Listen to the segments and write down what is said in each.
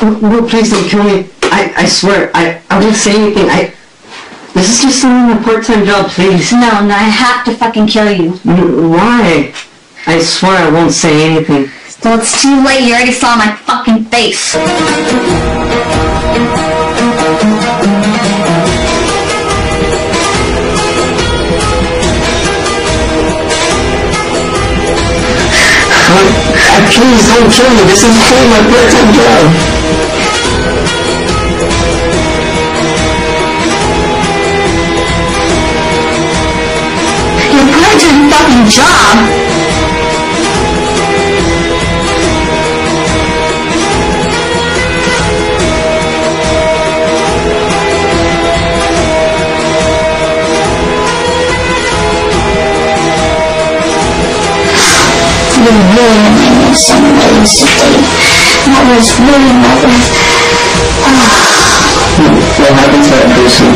No, please don't kill me. I, I swear, I, I won't say anything. I, this is just a part-time job, please. No, no, I have to fucking kill you. Why? I swear I won't say anything. Well, it's too late. You already saw my fucking face. Please don't kill me. This is only my part-time job. Fucking job. You really remind me of someone I used to date. That was really lovely. What happened to that person?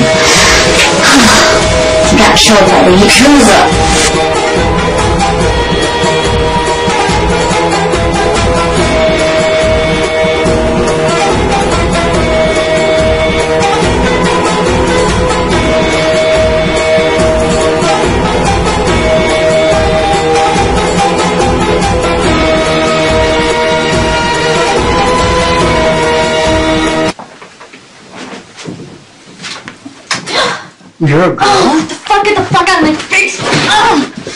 Got killed by the Yakuza. You're a girl? Oh, what the fuck? Get the fuck out of my face! Ugh!